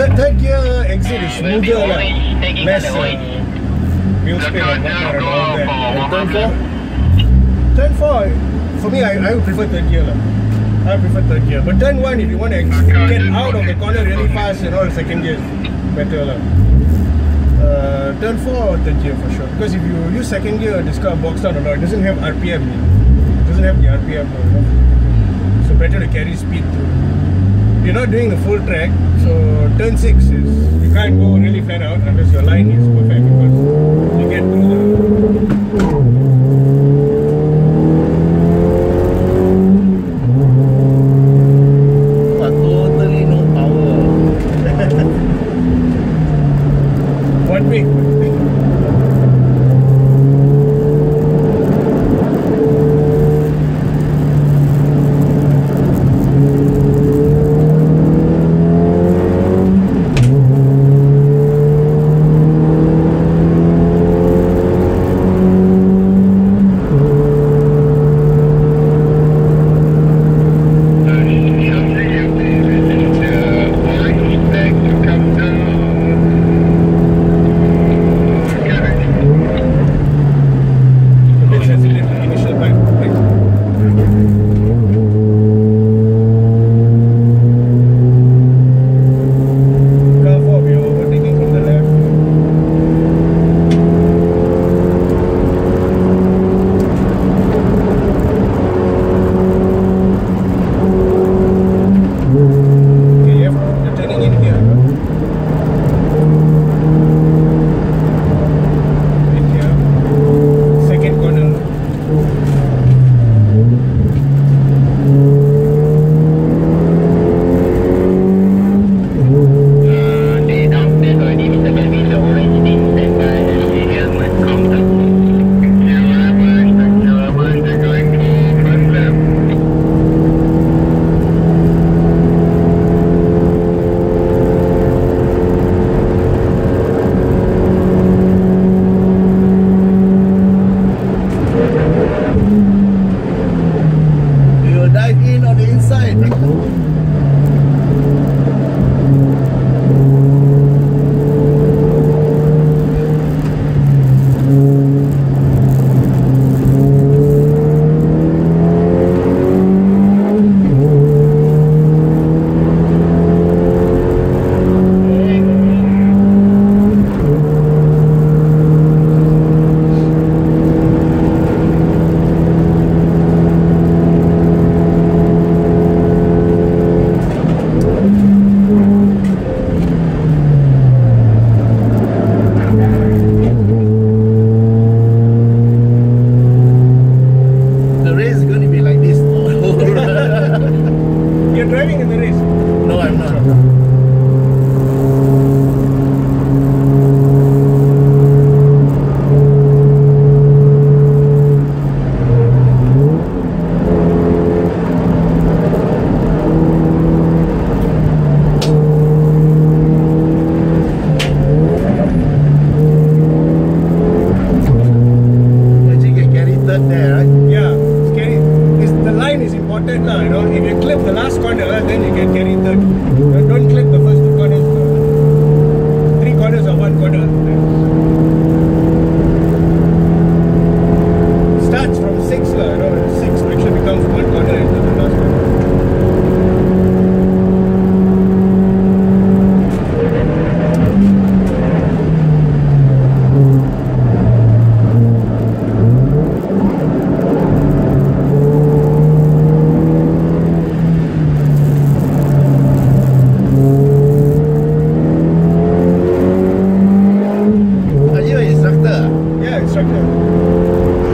Third, third gear exit is Will be smoother lah. orange, taking Less uh, wheel The spin and car whatnot and all that. And turn four? Turn four, for me, I, I would prefer third gear lah. I prefer third gear. But turn one, if you want to get out of the corner really fast, you know, the second gear is better lah. Uh, turn four or third gear for sure. Because if you use second gear, this car boxed out a lot. It doesn't have RPM. It doesn't have the RPM. now, You know? So better to carry speed through. You're not doing the full track, so turn six is you can't go really flat out unless your line is perfect because you get through the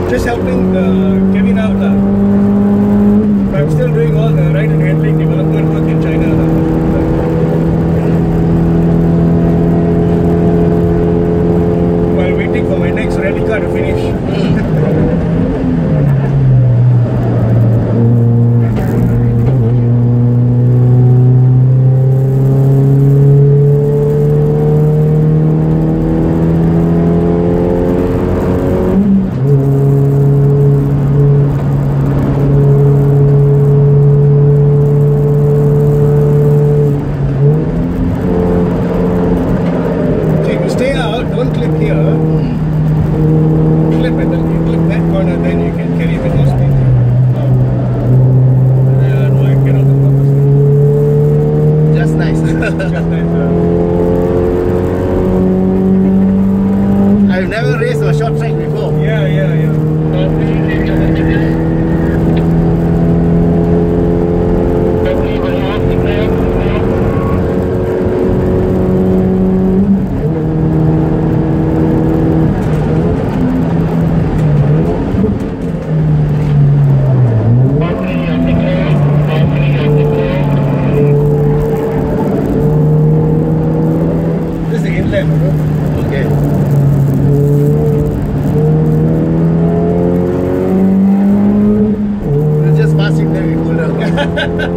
Just helping uh, Kevin out. Uh, I'm still doing all the ride and handling development work in China. Uh. While waiting for my next rally car to finish. Mm.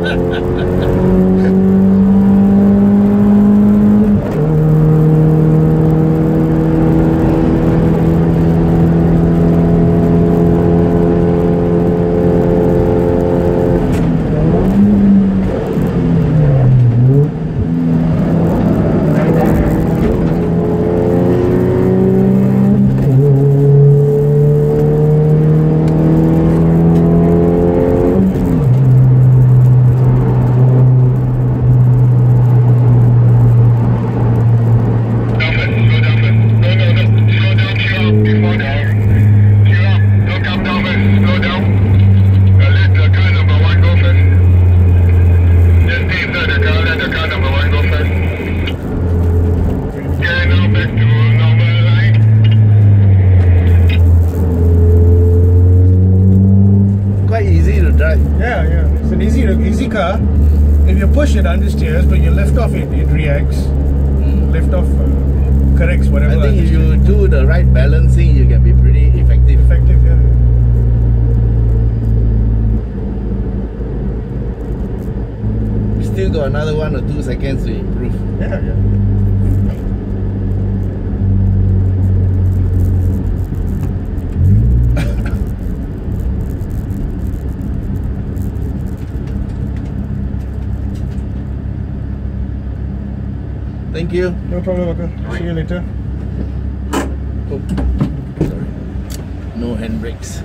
Ha ha ha! Easy car. If you push it understeers, but you lift off it, it reacts. Lift off uh, corrects whatever. I think if you do the right balancing, you can be pretty effective. effective, yeah. Still got another one or two seconds to improve. Yeah, yeah. Thank you. No problem, Akka. See you later. Oh, sorry. No handbrakes.